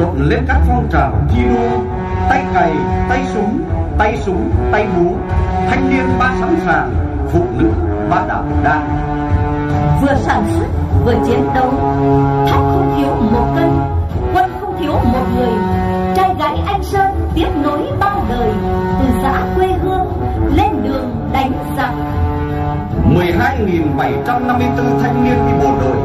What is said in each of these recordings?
rộn lên các phong trào thi đua. Tay cày tay súng tay súng tay búa. Thanh niên ba sẵn sàng phụ nữ ba đảm đang. Vừa sản xuất vừa chiến đấu. Thóc không thiếu một cân quân không thiếu một người. Trai gái anh sơn tiếp nối bao đời. Từ xã quê hương lên đường đánh giặc. 12.754 thanh niên đi bộ đội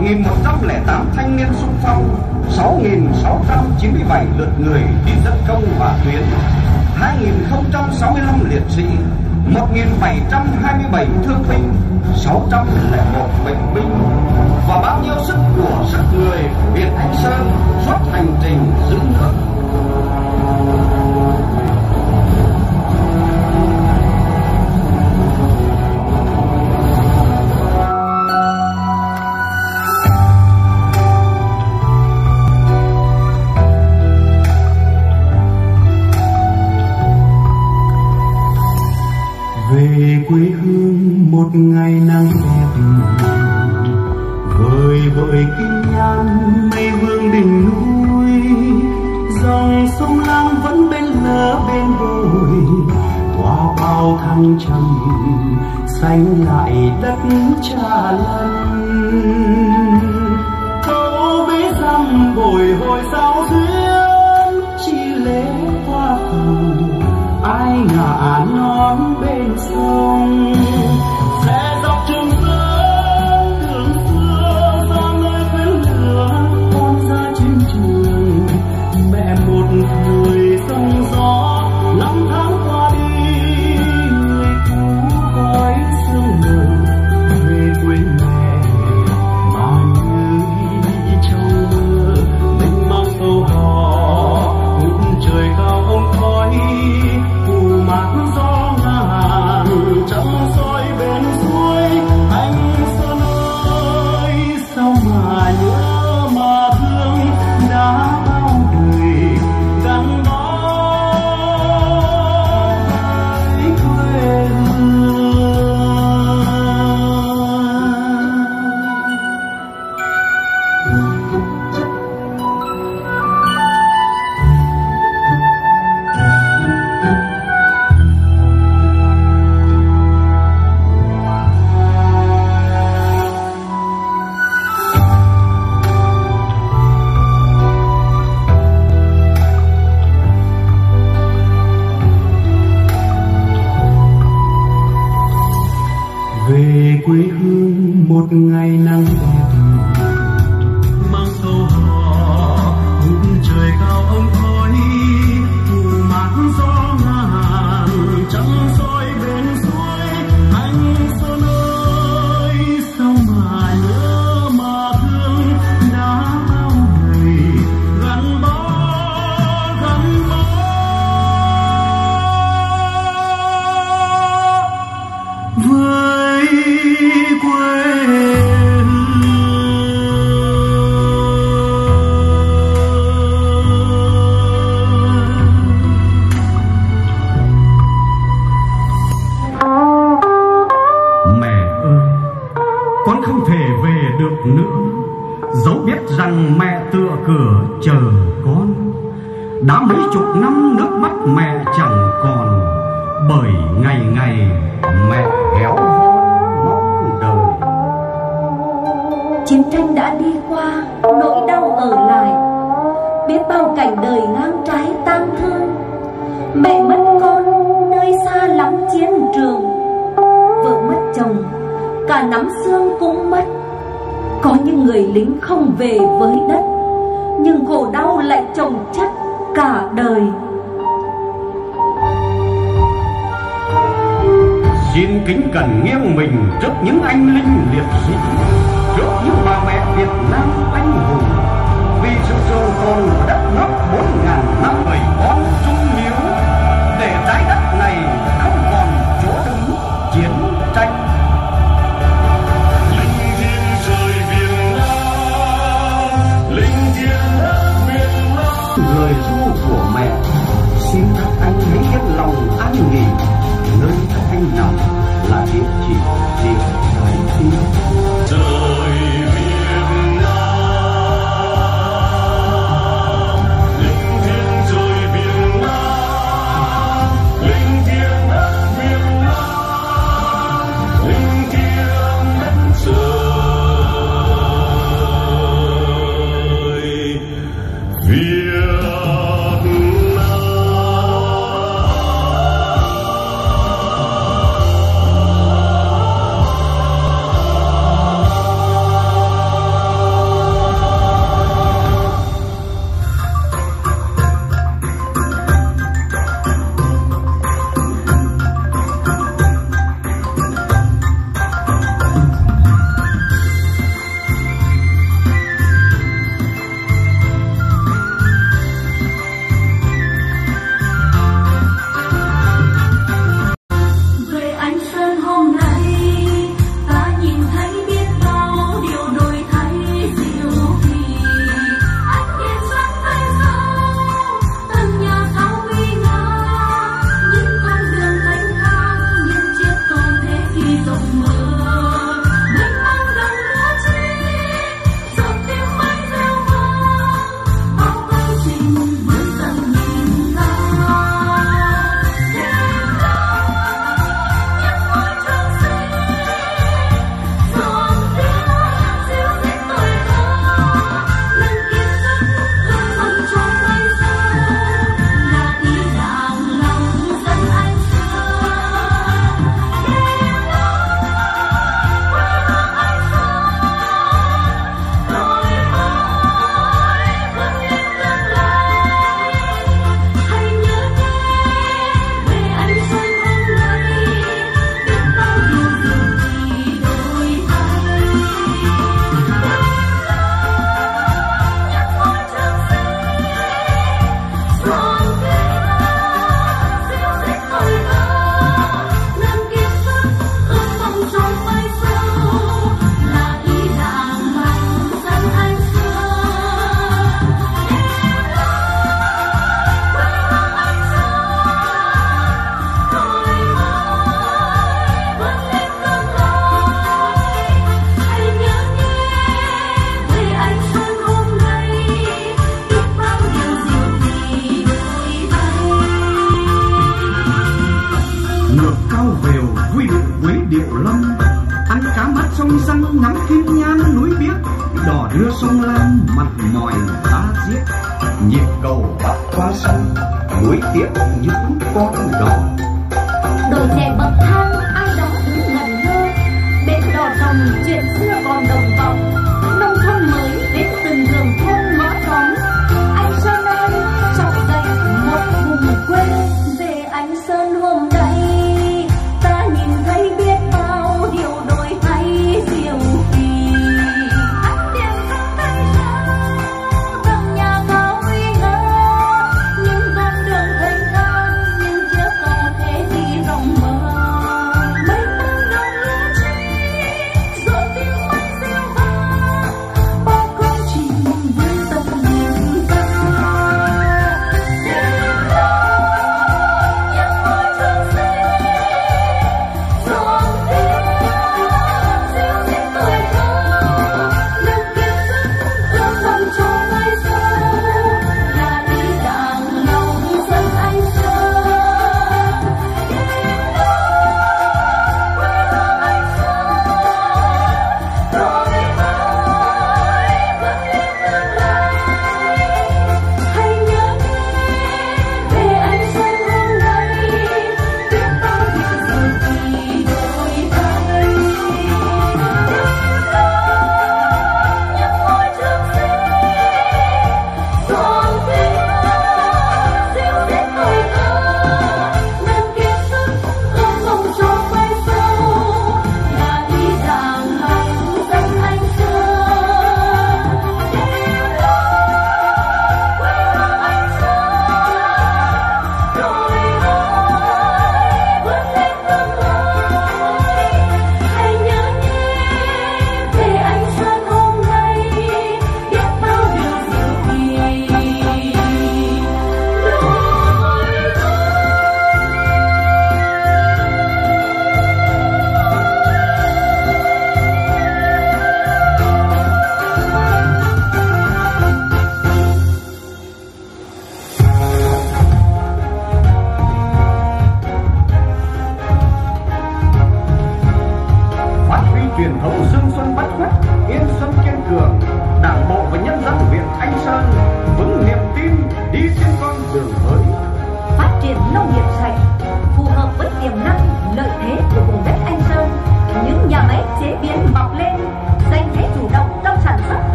1.108 thanh niên xung phong 6.697 lượt người đi dân công và tuyến 2.065 liệt sĩ 1.727 thương binh 601 bệnh binh. Và bao nhiêu sức của sức người Việt Anh Sơn xuất hành xanh lại đất cha lân. Câu bế dăm bồi hồi sao duyên, chi lễ qua cầu ai ngả non bên sông. Ngày ngày mẹ héo mong đời chiến tranh đã đi qua, nỗi đau ở lại. Biết bao cảnh đời ngang trái tang thương. Mẹ mất con, nơi xa lắm chiến trường. Vợ mất chồng, cả nắm xương cũng mất. Có những người lính không về với đất, nhưng khổ đau lại chồng chất cả đời. Xin kính cẩn nghiêng mình trước những anh linh liệt sĩ, Trước những bà mẹ Việt Nam anh sông lam, mặt mòi giá giết nhịp cầu bắt qua sông núi tiếc những con đò.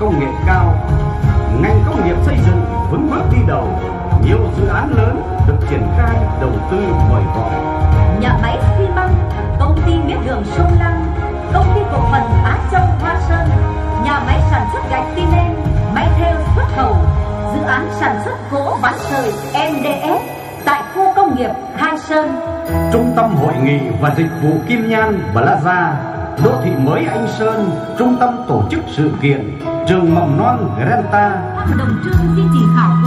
công nghệ cao ngành công nghiệp xây dựng vững bước đi đầu. Nhiều dự án lớn được triển khai đầu tư mời gọi. Nhà máy xi măng công ty mía đường sông lăng công ty cổ phần á châu hoa sơn nhà máy sản xuất gạch tuy lên máy theo xuất khẩu dự án sản xuất gỗ ván trời mds tại khu công nghiệp hai sơn. Trung tâm hội nghị và dịch vụ kim nhan plaza đô thị mới anh sơn trung tâm tổ chức sự kiện trường mầm non Granta. Các đồng chương chương trình khảo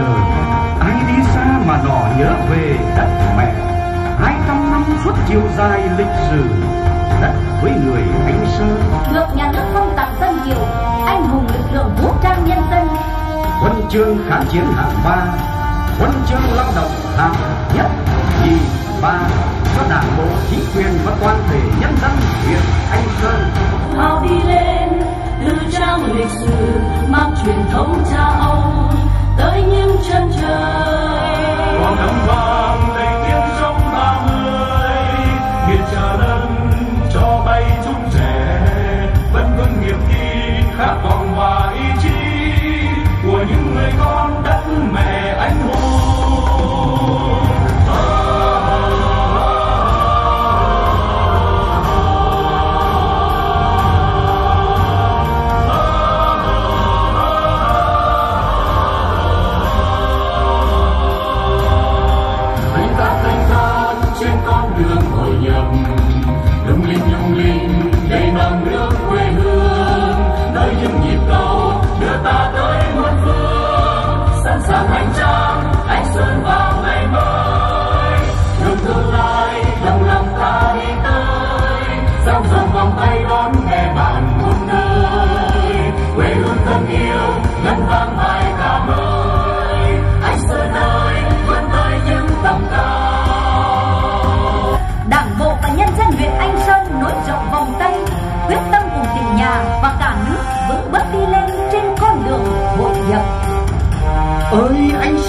chờ ai đi xa mà nọ nhớ về đất mẹ. Hai trăm năm suốt chiều dài lịch sử đất với người anh sơ. Được nhà nước phong tặng danh hiệu anh hùng lực lượng vũ trang nhân dân. Huân chương kháng chiến hạng ba huân chương lao động hạng nhất nhì ba. Cho đảng bộ chính quyền và toàn thể nhân dân huyện anh sơn. Hào đi lên từ trang lịch sử mang truyền thống cha ông tới những chân trời.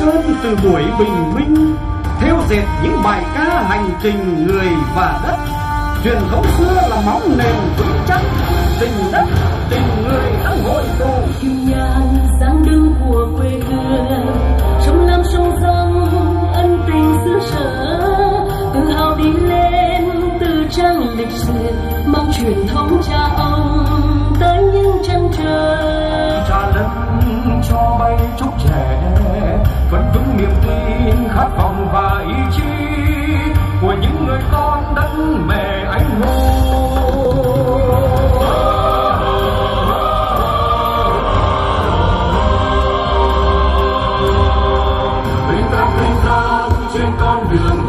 sơn từ buổi bình minh theo dệt những bài ca hành trình người và đất. Truyền thống xưa là móng nền vững chắc tình đất tình người đã hội tụ. Yêu nhan sáng đứng của quê hương trong lam sông răng ân tình xứ sở tự hào đi lên từ trang lịch sử mang truyền thống cha ông tới những chân trời. Cha lớn cho bay chúc trẻ niềm tin khát vọng và ý chí của những người con đất mẹ anh hùng. Trên con đường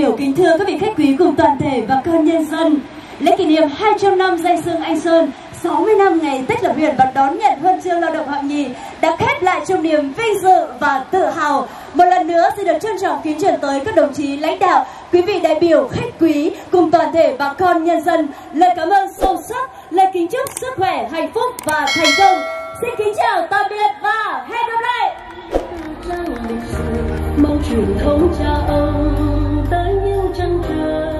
biểu, kính thưa các vị khách quý cùng toàn thể và con nhân dân. Lễ kỷ niệm 200 năm danh xưng Anh Sơn, 60 năm ngày Tết lập huyện và đón nhận huân chương lao động hạng nhì đã khép lại trong niềm vinh dự và tự hào. Một lần nữa xin được trân trọng kính chuyển tới các đồng chí lãnh đạo, quý vị đại biểu, khách quý cùng toàn thể bà con nhân dân. Lời cảm ơn sâu sắc, lời kính chúc sức khỏe, hạnh phúc và thành công. Xin kính chào tạm biệt và hẹn gặp lại. mong truyền thống cha ông 真的